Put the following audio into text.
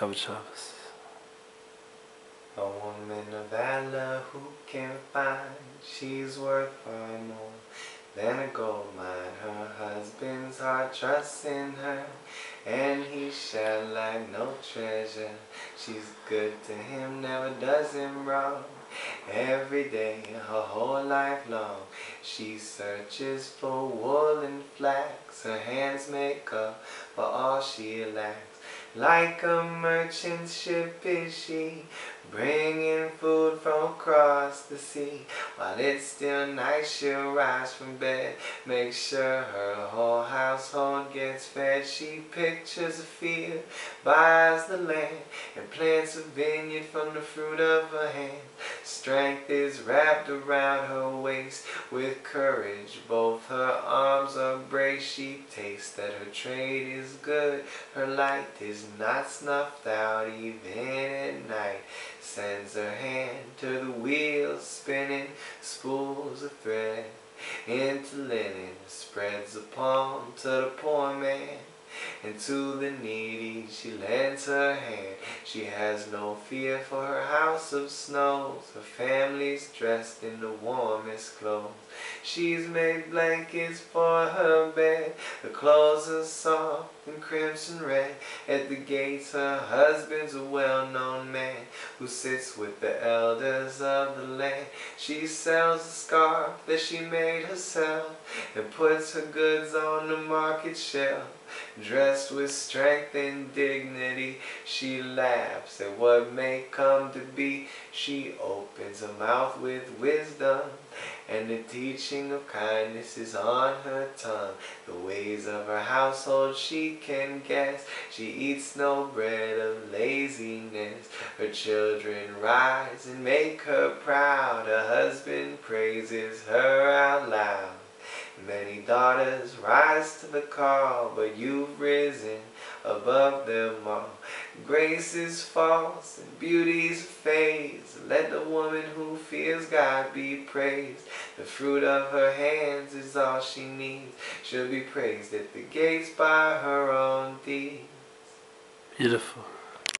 Travis. A woman of valor who can't find she's worth far more than a gold mine. Her husband's heart trusts in her, and he shall lack no treasure. She's good to him, never does him wrong. Every day, her whole life long, she searches for wool and flax. Her hands make up for all she lacks. Like a merchant ship is she, bringing across the sea. While it's still night, she'll rise from bed, make sure her whole household gets fed. She pictures a field, buys the land, and plants a vineyard from the fruit of her hand. Strength is wrapped around her waist with courage. Both her arms are braced. She tastes that her trade is good. Her light is not snuffed out even night. Sends her hand to the wheels spinning, spools of thread into linen, spreads a palm to the poor man. And to the needy she lends her hand. She has no fear for her house of snows. Her family's dressed in the warmest clothes. She's made blankets for her bed. The clothes are soft and crimson red. At the gates her husband's a well-known man who sits with the elders of the land. She sells a scarf that she made herself and puts her goods on the market shelf. Dressed with strength and dignity, she laughs at what may come to be. She opens her mouth with wisdom, and the teaching of kindness is on her tongue. The ways of her household she can guess. She eats no bread of laziness. Her children rise and make her proud. Her husband praises her out loud. Many daughters rise to the call, but you've risen above them all. Grace is false and beauty's phase. Let the woman who fears God be praised. The fruit of her hands is all she needs. She'll be praised at the gates by her own deeds. Beautiful.